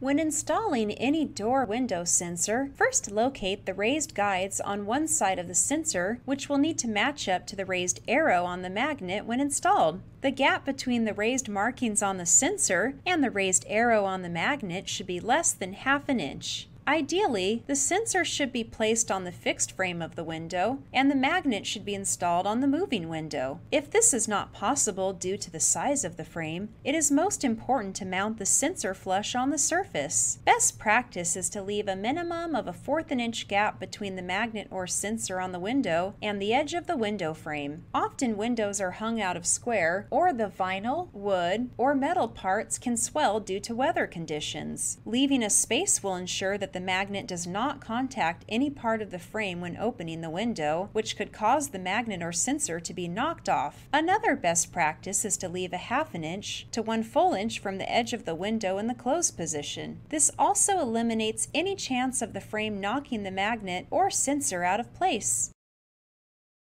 When installing any door window sensor, first locate the raised guides on one side of the sensor, which will need to match up to the raised arrow on the magnet when installed. The gap between the raised markings on the sensor and the raised arrow on the magnet should be less than half an inch. Ideally, the sensor should be placed on the fixed frame of the window, and the magnet should be installed on the moving window. If this is not possible due to the size of the frame, it is most important to mount the sensor flush on the surface. Best practice is to leave a minimum of a fourth an inch gap between the magnet or sensor on the window and the edge of the window frame. Often windows are hung out of square, or the vinyl, wood, or metal parts can swell due to weather conditions. Leaving a space will ensure that the the magnet does not contact any part of the frame when opening the window, which could cause the magnet or sensor to be knocked off. Another best practice is to leave a half an inch to one full inch from the edge of the window in the closed position. This also eliminates any chance of the frame knocking the magnet or sensor out of place.